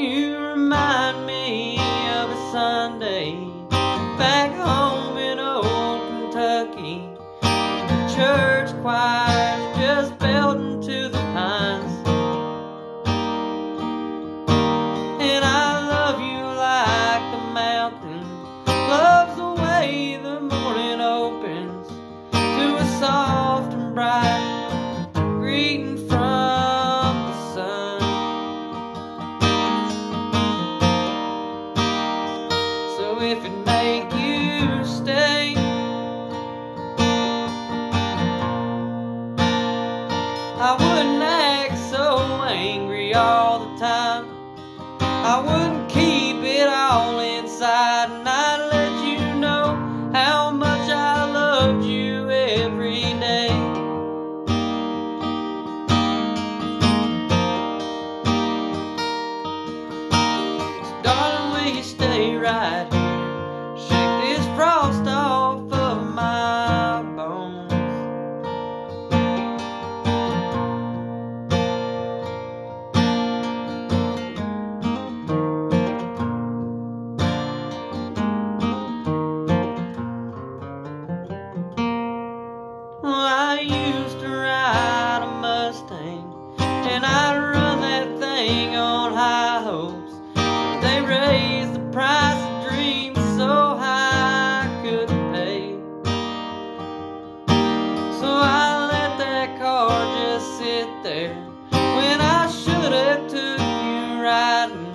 You remind me of a Sunday back home in old Kentucky, church choir. I wouldn't act so angry all the time. I wouldn't keep it all inside, and I'd let you know how much I loved you every day. So, darling, will you stay right here? There when I should have took you riding.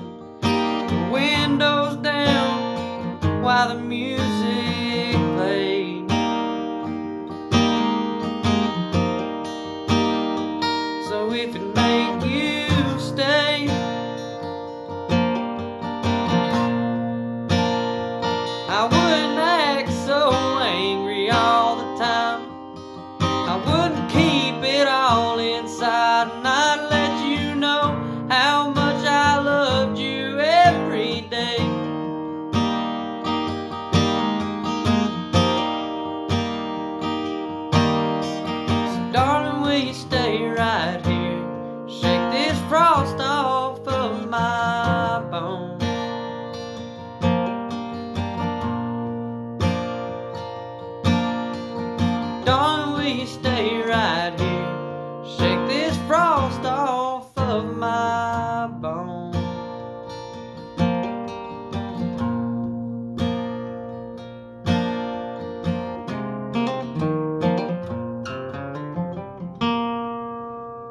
The windows down while the music Not let you know how much I loved you every day. So darling, will you stay right here? Shake this frost off of my bones. Darling, will you stay